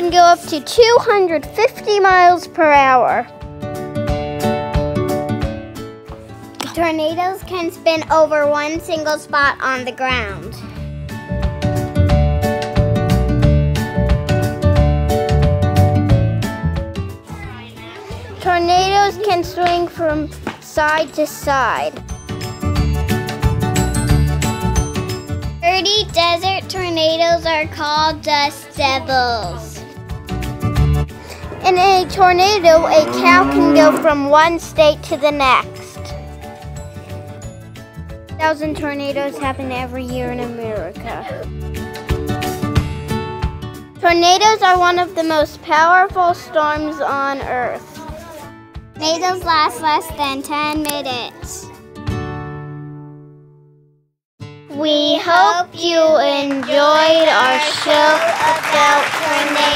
can go up to 250 miles per hour. Tornadoes can spin over one single spot on the ground. Tornadoes can swing from side to side. 30 desert tornadoes are called dust devils. In a tornado, a cow can go from one state to the next. Thousand tornadoes happen every year in America. Tornadoes are one of the most powerful storms on Earth. Tornadoes last less than 10 minutes. We hope you enjoyed our show about tornadoes.